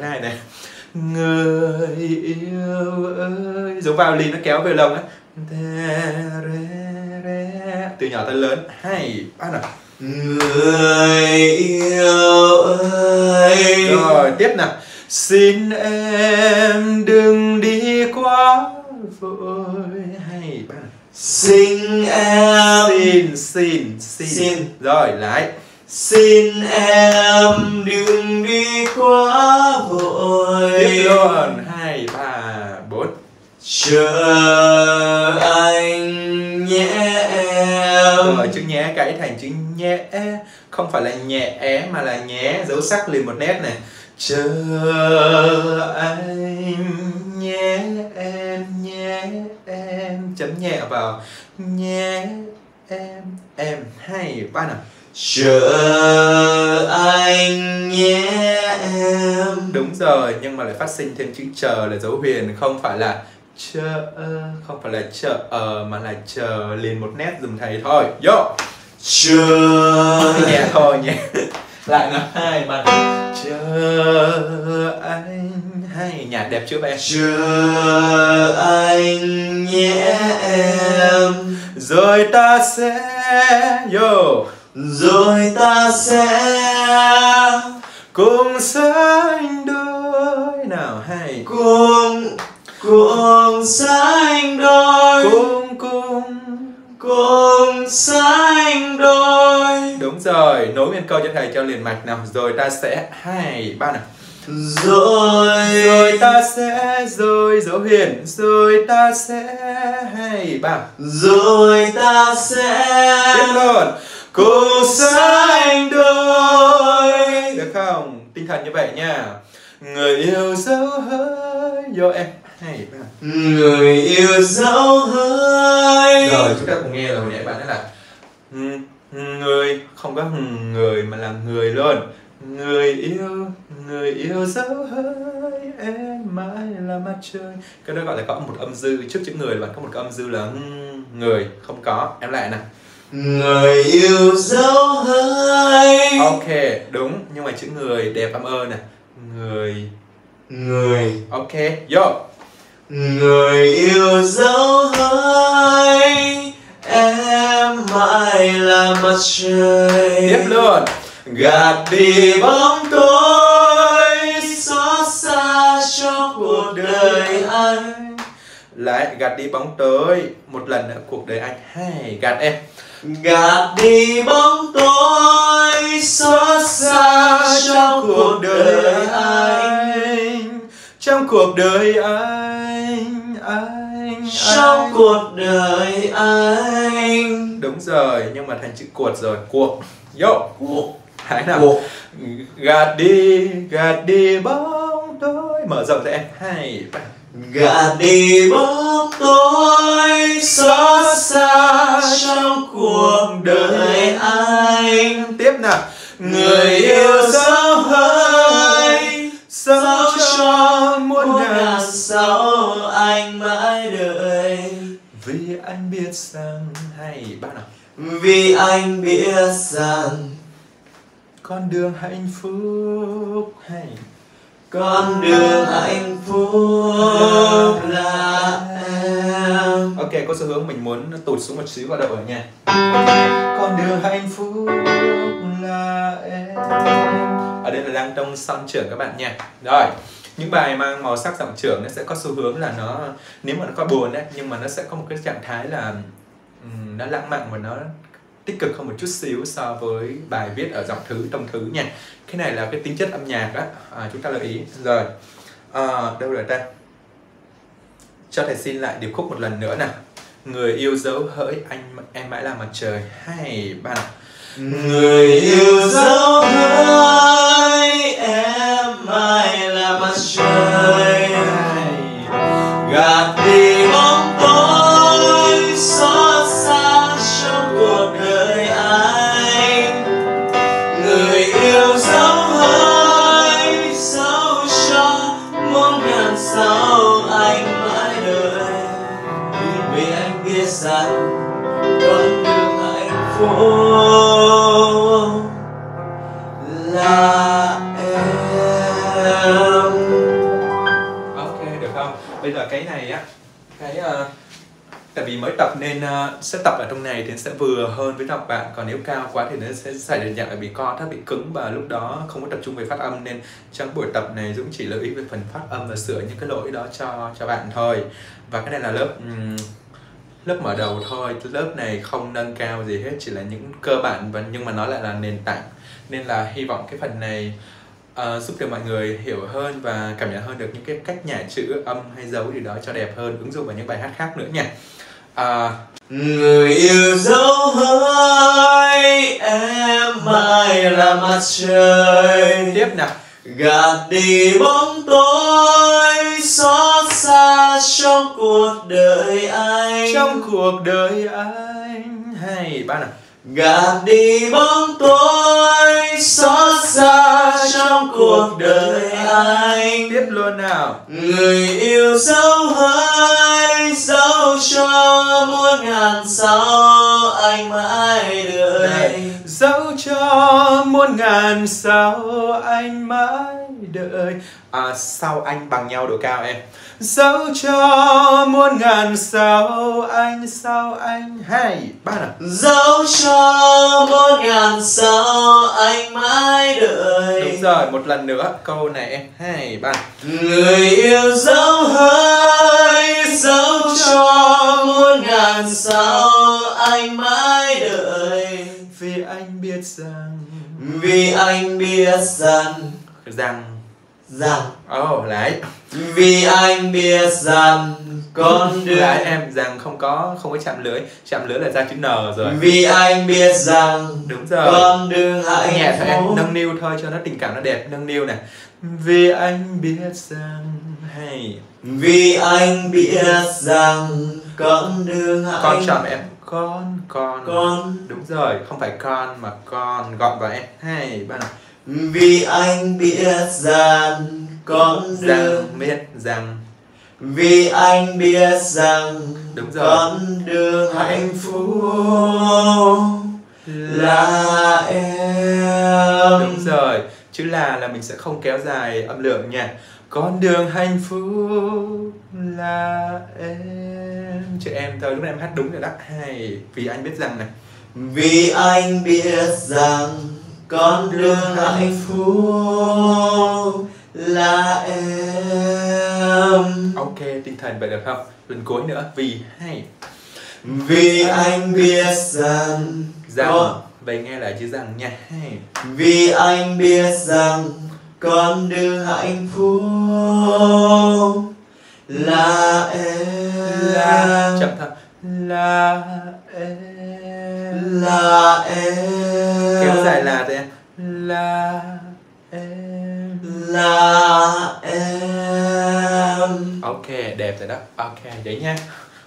này này. Người yêu ơi. Giống violin nó kéo về lồng á từ nhỏ tới lớn. Hay. Bắt nào người yêu ơi. Rồi tiếp nào. Xin em đừng đi quá vội. Hay. Bắt nào xin em. Xin xin xin. Xin. rồi lại xin em đừng đi quá vội. Tiếp luôn. Hai ba bốn. Chờ anh nhé em. Rồi chữ nhé cãi thành chữ nhé. Không phải là nhẹ é mà là nhé. Dấu sắc liền một nét này. Chờ anh nhé em nhé em. Chấm nhẹ vào. Nhé em em. Hay ba nào chờ anh nhé em. Đúng rồi nhưng mà lại phát sinh thêm chữ chờ là dấu huyền không phải là chờ không phải là chờ ờ mà là chờ liền một nét dùng thầy thôi. Yo chờ nhẹ thôi nhé lại nào hai ba chờ anh. Hay nhạc đẹp chưa em chờ anh nhé em. Rồi ta sẽ yo rồi ta sẽ cùng sánh đôi. Nào hay. cùng cùng sánh đôi. Cùng cùng. Cùng sánh đôi. Đúng rồi nối nguyên câu cho thầy cho liền mạch nào. Rồi ta sẽ hai ba nào. Rồi. Rồi ta sẽ rồi dấu huyền. Rồi ta sẽ hai ba. Rồi ta sẽ tiếp luôn cùng sánh đôi. Được không? Tinh thần như vậy nha. Người yêu dấu hơi. Vô, em. Hay. Người yêu dấu hơi. Rồi, chúng ta cùng nghe rồi nhé bạn ấy là người không có người mà là người luôn. Người yêu người yêu dấu hơi. Em mãi là mặt trời. Cái đó gọi là có một âm dư. Trước chữ người bạn có một cái âm dư là người không có. Em lại nè người yêu dấu hơi. Ok đúng nhưng mà chữ người đẹp âm ơ nè. Người. Người. Ok vô. Người yêu dấu hơi. Em mãi là mặt trời. Tiếp luôn. Gạt đi bóng tối lại gạt đi bóng tối một lần nữa cuộc đời anh. Hay gạt em. Gạt đi bóng tối xót xa cho cuộc đời anh. Trong cuộc đời anh anh trong anh. cuộc đời anh. Đúng rồi nhưng mà thành chữ cuột rồi. Cuộc yo. Cuộc hãy nào. Cuộc gạt đi gạt đi bóng tối mở rộng cho em. Ba gạt đi bóng tối xót xa trong cuộc đời anh. Tiếp nào. Người yêu dấu hơi sống cho muôn ngàn ngàn sau anh mãi đợi. Vì anh biết rằng hay ba nào. Vì anh biết rằng con đường hạnh phúc hay con đường hạnh phúc là em. Ok, có xu hướng mình muốn tụt xuống một xíu vào đầu ở nha. Con đường hạnh phúc là em. Ở đây là đang trong song trưởng các bạn nha. Rồi, những bài mang màu sắc giọng trưởng nó sẽ có xu hướng là nó, nếu mà nó có buồn đấy nhưng mà nó sẽ có một cái trạng thái là nó lãng mạn và nó tích cực hơn một chút xíu so với bài viết ở giọng thứ tông thứ nha. Cái này là cái tính chất âm nhạc á. À, chúng ta lưu ý. Rồi. À, đâu rồi ta? Cho thầy xin lại điệp khúc một lần nữa nè. người yêu dấu hỡi anh em mãi là mặt trời. Hay bạn người yêu dấu người yêu dấu hỡi sao cho muôn ngàn sao anh mãi đợi. Vì anh biết rằng con đường hạnh phúc là em. Ok được không? Bây giờ cái này á cái uh, tại vì mới tập nên uh, sẽ tập ở trong này thì sẽ vừa hơn với đọc bạn. Còn nếu cao quá thì nó sẽ xảy ra dạng là bị co thắt bị cứng và lúc đó không có tập trung về phát âm. Nên trong buổi tập này Dũng chỉ lưu ý về phần phát âm và sửa những cái lỗi đó cho cho bạn thôi. Và cái này là lớp um, lớp mở đầu thôi. Lớp này không nâng cao gì hết chỉ là những cơ bản và nhưng mà nó lại là nền tảng. Nên là hy vọng cái phần này uh, giúp được mọi người hiểu hơn và cảm nhận hơn được những cái cách nhả chữ âm hay dấu gì đó cho đẹp hơn ứng dụng vào những bài hát khác nữa nha. Uh, người yêu dấu hơi em mai là mặt trời. Tiếp nào. Gạt đi bóng tối xót xa trong cuộc đời anh. Trong cuộc đời anh. Hay ba nào gạt đi bóng tối xót xa trong cuộc đời anh. Tiếp luôn nào. Người yêu dấu hơi dấu cho muôn ngàn sao anh mãi đợi. Dẫu cho muôn ngàn sao anh mãi đợi à, sau anh bằng nhau độ cao em? Dẫu cho muôn ngàn sao anh sao anh hai ba nào. Dẫu cho muôn ngàn sao anh mãi đợi. Đúng rồi một lần nữa câu này em hai ba người yêu dẫu hơi dẫu cho muôn ngàn sao anh mãi đợi. Vì anh biết rằng vì anh biết rằng rằng rằng. Oh lại vì anh biết rằng con đường lại em rằng không có không có chạm lưỡi chạm lưỡi là ra chữ n rồi. Vì anh biết rằng đúng rồi. con đường hạnh nhẹ thôi em nâng niu thôi cho nó tình cảm nó đẹp nâng niu này vì anh biết rằng hay. Vì anh biết rằng con đường hạnh con chọn em. Con con. Con. Đúng rồi không phải con mà con. Gọn vào em. Hay ba nào vì anh biết rằng con đường rằng biết rằng vì anh biết rằng Đúng rồi. con đường hạnh phúc là em. Đúng rồi chữ là là mình sẽ không kéo dài âm lượng nha. Con đường hạnh phúc là em. Chữ em thôi lúc này em hát đúng rồi đó. Hay vì anh biết rằng này. Vì anh biết rằng con đường hạnh phúc là em. Ok tinh thần vậy được không? Lần cuối nữa vì hay. Vì anh biết rằng rằng con vậy nghe lại chữ rằng nha. Hay. Vì anh biết rằng con đường hạnh phúc là em. là chậm thôi. Là em. Là em. Kéo dài là em là em. Là em. Ok đẹp rồi đó. Ok vậy nha